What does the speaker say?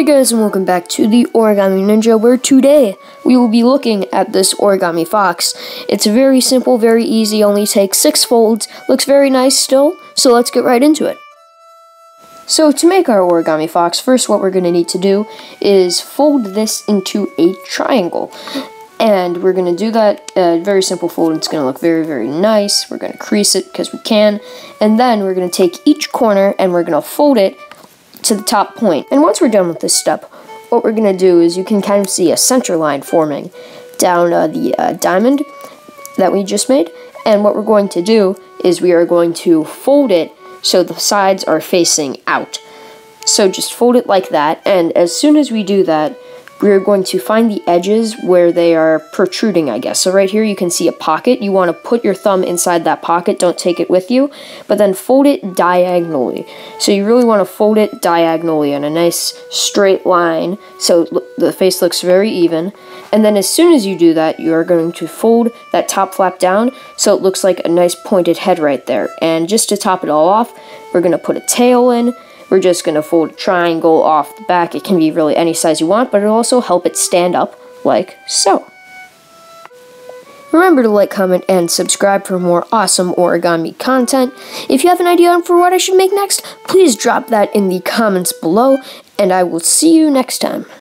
Hey guys and welcome back to the Origami Ninja where today we will be looking at this origami fox. It's very simple, very easy, only takes six folds, looks very nice still, so let's get right into it. So to make our origami fox, first what we're going to need to do is fold this into a triangle. And we're going to do that, uh, very simple fold, it's going to look very, very nice. We're going to crease it because we can. And then we're going to take each corner and we're going to fold it to the top point. And once we're done with this step, what we're going to do is you can kind of see a center line forming down uh, the uh, diamond that we just made. And what we're going to do is we are going to fold it so the sides are facing out. So just fold it like that, and as soon as we do that, we're going to find the edges where they are protruding, I guess. So right here you can see a pocket. You want to put your thumb inside that pocket, don't take it with you, but then fold it diagonally. So you really want to fold it diagonally in a nice straight line so the face looks very even. And then as soon as you do that, you are going to fold that top flap down so it looks like a nice pointed head right there. And just to top it all off, we're going to put a tail in, we're just going to fold a triangle off the back. It can be really any size you want, but it'll also help it stand up like so. Remember to like, comment, and subscribe for more awesome origami content. If you have an idea for what I should make next, please drop that in the comments below, and I will see you next time.